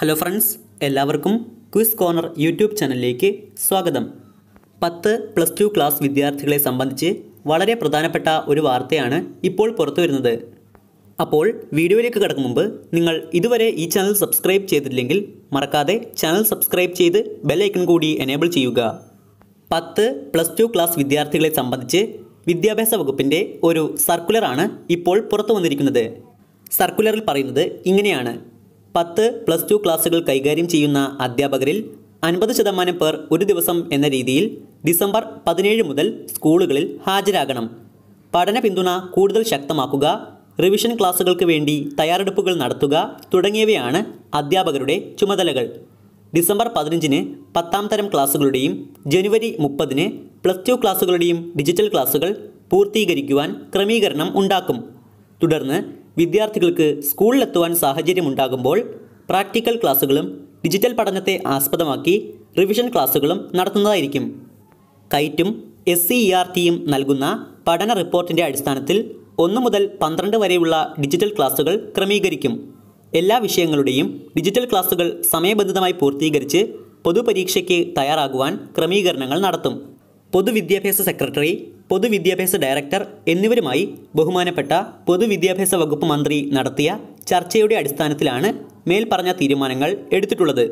Hello friends എല്ലാവർക്കും quiz corner YouTube ചാനലിലേക്ക് സ്വാഗതം. പത്ത് പ്ലസ് ടു ക്ലാസ് വിദ്യാർത്ഥികളെ സംബന്ധിച്ച് വളരെ പ്രധാനപ്പെട്ട ഒരു വാർത്തയാണ് ഇപ്പോൾ പുറത്തു വരുന്നത്. അപ്പോൾ വീഡിയോയിലേക്ക് കിടക്കും മുമ്പ് നിങ്ങൾ ഇതുവരെ ഈ ചാനൽ സബ്സ്ക്രൈബ് ചെയ്തിട്ടില്ലെങ്കിൽ മറക്കാതെ ചാനൽ സബ്സ്ക്രൈബ് ചെയ്ത് ബെല്ലൈക്കൺ കൂടി എനേബിൾ ചെയ്യുക. പത്ത് പ്ലസ് ടു ക്ലാസ് വിദ്യാർത്ഥികളെ സംബന്ധിച്ച് വിദ്യാഭ്യാസ വകുപ്പിന്റെ ഒരു സർക്കുലറാണ് ഇപ്പോൾ പുറത്തു വന്നിരിക്കുന്നത്. സർക്കുലറിൽ പറയുന്നത് ഇങ്ങനെയാണ്. പത്ത് പ്ലസ് ടു ക്ലാസ്സുകൾ കൈകാര്യം ചെയ്യുന്ന അധ്യാപകരിൽ അൻപത് ശതമാനം പേർ ഒരു ദിവസം എന്ന രീതിയിൽ ഡിസംബർ പതിനേഴ് മുതൽ സ്കൂളുകളിൽ ഹാജരാകണം. പഠന പിന്തുണ കൂടുതൽ ശക്തമാക്കുക റിവിഷൻ ക്ലാസ്സുകൾക്ക് വേണ്ടി തയ്യാറെടുപ്പുകൾ നടത്തുക തുടങ്ങിയവയാണ് അധ്യാപകരുടെ ചുമതലകൾ. ഡിസംബർ പതിനഞ്ചിന് പത്താം തരം ക്ലാസ്സുകളുടെയും ജനുവരി മുപ്പതിന് പ്ലസ് ടു ക്ലാസ്സുകളുടെയും ഡിജിറ്റൽ ക്ലാസ്സുകൾ പൂർത്തീകരിക്കുവാൻ ക്രമീകരണം ഉണ്ടാക്കും. തുടർന്ന് വിദ്യാർത്ഥികൾക്ക് സ്കൂളിലെത്തുവാൻ സാഹചര്യമുണ്ടാകുമ്പോൾ പ്രാക്ടിക്കൽ ക്ലാസ്സുകളും ഡിജിറ്റൽ പഠനത്തെ ആസ്പദമാക്കി റിവിഷൻ ക്ലാസ്സുകളും നടത്തുന്നതായിരിക്കും. കൈറ്റും എസ് സി ഇ ആർ ടിയും നൽകുന്ന പഠന റിപ്പോർട്ടിന്റെ അടിസ്ഥാനത്തിൽ ഒന്ന് മുതൽ പന്ത്രണ്ട് വരെയുള്ള ഡിജിറ്റൽ ക്ലാസ്സുകൾ ക്രമീകരിക്കും. എല്ലാ വിഷയങ്ങളുടെയും ഡിജിറ്റൽ ക്ലാസ്സുകൾ സമയബന്ധിതമായി പൂർത്തീകരിച്ച് പൊതുപരീക്ഷയ്ക്ക് തയ്യാറാകുവാൻ ക്രമീകരണങ്ങൾ നടത്തും. പൊതുവിദ്യാഭ്യാസ സെക്രട്ടറി പൊതുവിദ്യാഭ്യാസ ഡയറക്ടർ എന്നിവരുമായി ബഹുമാനപ്പെട്ട പൊതുവിദ്യാഭ്യാസ വകുപ്പ് മന്ത്രി നടത്തിയ ചർച്ചയുടെ അടിസ്ഥാനത്തിലാണ് മേൽപ്പറഞ്ഞ തീരുമാനങ്ങൾ എടുത്തിട്ടുള്ളത്.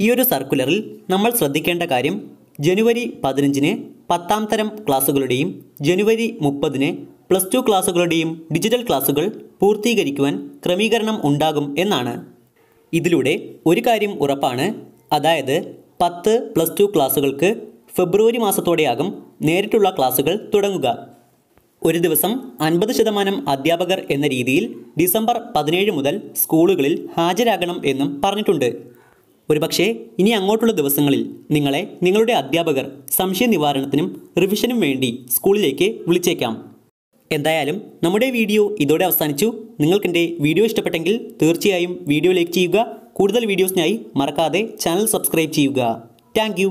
ഈ ഒരു സർക്കുലറിൽ നമ്മൾ ശ്രദ്ധിക്കേണ്ട കാര്യം ജനുവരി പതിനഞ്ചിന് പത്താം തരം ക്ലാസ്സുകളുടെയും ജനുവരി മുപ്പതിന് പ്ലസ് ടു ക്ലാസ്സുകളുടെയും ഡിജിറ്റൽ ക്ലാസ്സുകൾ പൂർത്തീകരിക്കുവാൻ ക്രമീകരണം ഉണ്ടാകും എന്നാണ്. ഇതിലൂടെ ഒരു കാര്യം ഉറപ്പാണ്. അതായത് പത്ത് പ്ലസ് ടു ക്ലാസ്സുകൾക്ക് ഫെബ്രുവരി മാസത്തോടെയാകും നേരിട്ടുള്ള ക്ലാസുകൾ തുടങ്ങുക. ഒരു ദിവസം അൻപത് ശതമാനം അധ്യാപകർ എന്ന രീതിയിൽ ഡിസംബർ പതിനേഴ് മുതൽ സ്കൂളുകളിൽ ഹാജരാകണം എന്നും പറഞ്ഞിട്ടുണ്ട്. ഒരുപക്ഷേ ഇനി അങ്ങോട്ടുള്ള ദിവസങ്ങളിൽ നിങ്ങളെ നിങ്ങളുടെ അധ്യാപകർ സംശയ നിവാരണത്തിനും റിവിഷനും വേണ്ടി സ്കൂളിലേക്ക് വിളിച്ചേക്കാം. എന്തായാലും നമ്മുടെ വീഡിയോ ഇതോടെ അവസാനിച്ചു. നിങ്ങൾക്കെന്റെ വീഡിയോ ഇഷ്ടപ്പെട്ടെങ്കിൽ തീർച്ചയായും വീഡിയോ ലൈക്ക് ചെയ്യുക. കൂടുതൽ വീഡിയോസിനായി മറക്കാതെ ചാനൽ സബ്സ്ക്രൈബ് ചെയ്യുക. താങ്ക്